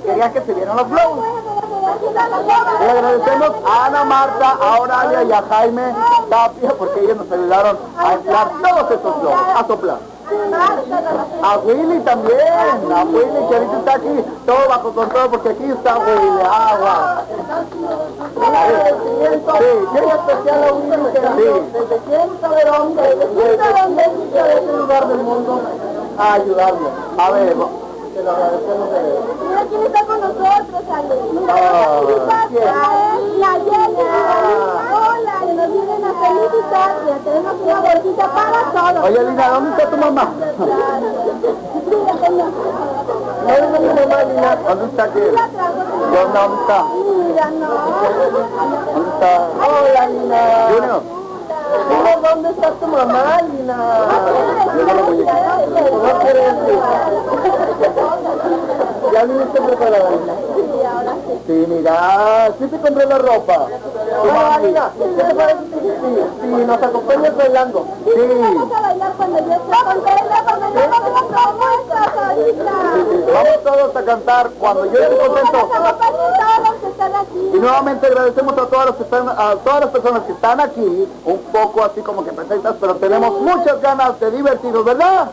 querían que se vieran los globos. Le agradecemos a Ana Marta, a Oralia y a Jaime Tapia porque ellos nos ayudaron a inflar todos estos globos, a soplar. A Willy también, a Willy que ahorita está aquí, todo bajo control porque aquí está Willy, agua. Sí, especial a Willy que desde quién sabe dónde, desde quién sabe dónde, de ese lugar del mundo, a ayudarnos. A ver, te lo agradecemos de Mira quién está con nosotros, Ale. Mira, Ah, ¿quién? la Jenny. Hola, y nos vienen a felicitar. Ya tenemos una bolsita para todos. Oye, Lina, ¿dónde está tu mamá? Mira. ¿Dónde está mamá, Lina? ¿Dónde está trajo. ¿Dónde, está? Mira, no. ¿Dónde está? Hola, Lina. Junior. Dime, ¿dónde está tu mamá, Lina? No. ¿Ya viniste preparada, Lina? Sí, mira, sí te compré la ropa. Hola, Lina, ¿qué te parece si, nos acompañas bailando? Sí. Vamos a bailar cuando yo. Vamos todos a cantar cuando yo esté contento. Y nuevamente agradecemos a todas las que están, a todas las personas que están aquí, un poco así como que perfectas, pero tenemos muchas ganas de divertirnos, ¿verdad?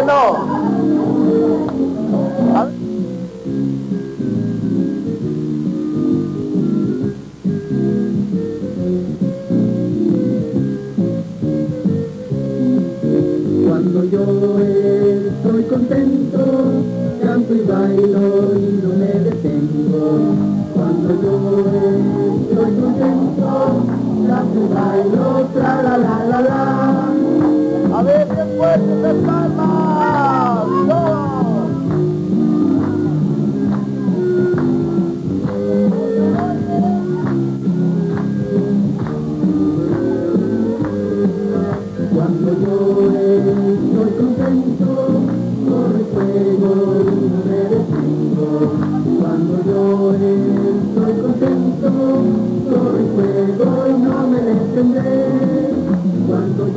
Sí, ¿por qué? ¿Ah? Cuando yo estoy contento, canto y bailo y no me detengo. Cuando yo estoy contento, canto y bailo, tra la la la la. A ver, bien fuertes las palmas.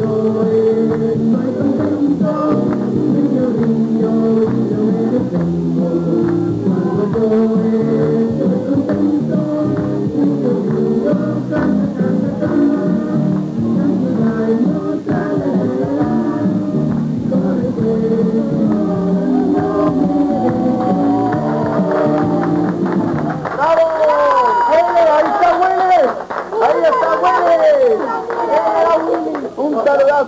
Cuando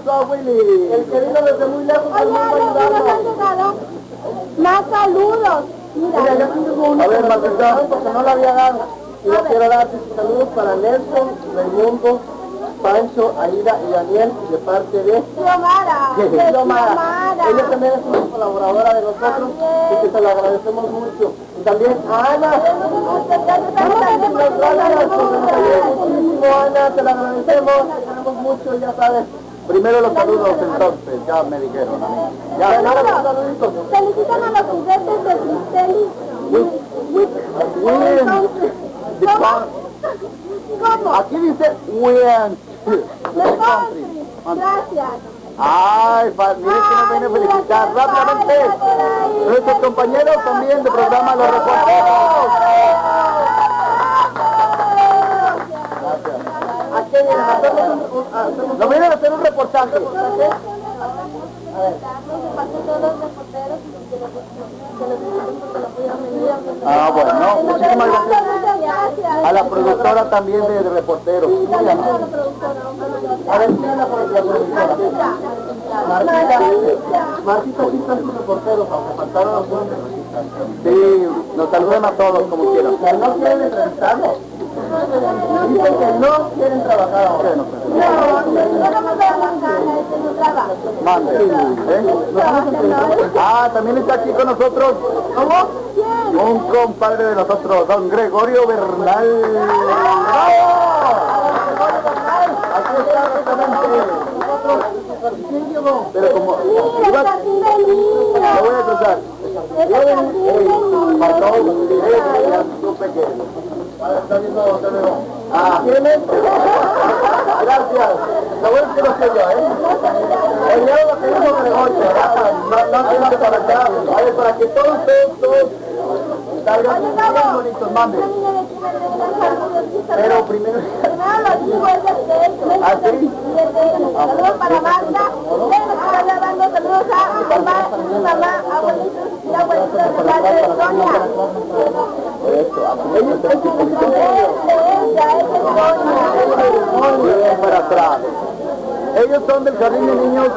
A Willy. El que vino desde muy lejos Oye, mundo a Ale, ¿sí nos han llegado más saludos. Mira, Mira, yo tengo uno. A ver, Martita, porque no la había dado. Y yo quiero darte saludos para Nelson, Raimundo, Pancho, Aida y Daniel, de parte de Xiomara. Ella también es una colaboradora de nosotros y que se lo agradecemos mucho. Y también a Ana. Muchísimo, Ana, te lo agradecemos, te queremos mucho, ya sabes. Primero los saludos entonces, ya me dijeron a mí. Ya. Felicitan a los juguetes de Cristeli. Win. ¿Cómo? ¿Cómo? Aquí dice country. Gracias. Ay, mire que nos viene a felicitar rápidamente. Nuestros compañeros también de programa Los Reporteros. Gracias. Aquí vienen a un- a Nos vienen a hacer un reportaje. Ah, bueno, muchísimas gracias. A la productora también de, de reporteros. A ver, ¿quién es la, pro- la productora? Martita. Martita sí está en sus reporteros, aunque faltaron algunos. Sí, nos saludan a todos como quieran. No quieren entrevistarnos. Dicen que no quieren trabajar ahora. No, yo no este no trabajo. Mande. ¿Eh? Ah, también está aquí con nosotros. ¿Cómo? Un compadre de nosotros, don Gregorio Bernal. ¡Bravo! Aquí está. ¿Quién llegó? Pero como... Mira, está niño. Lo voy a cruzar. Pasó, ya supe que... Ahora está viendo, te veo. Ah. Gracias. Lo bueno es que no ¿eh? El lo que dijo Gregorio, no, no tiene que para acá. A ver, para que todos, salgan bien bonitos, mande. Pero primero... ¿Ah, sí? Saludos para. Déjenme que vaya dando saludos a mi mi mamá, abuelitos y abuelitos de parte de Sonia. Eso, están Muy bien para atrás. Ellos son del Jardín de Niños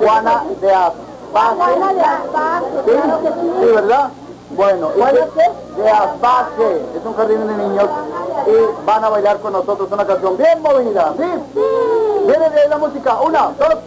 Juana de Aspace. Juana de Aspace, ¿Sí? claro que sí. Sí, ¿verdad? Bueno, y de Aspace. Es un jardín de niños y van a bailar con nosotros una canción bien movida. ¿Sí? Viene de la música. Una, dos, tres.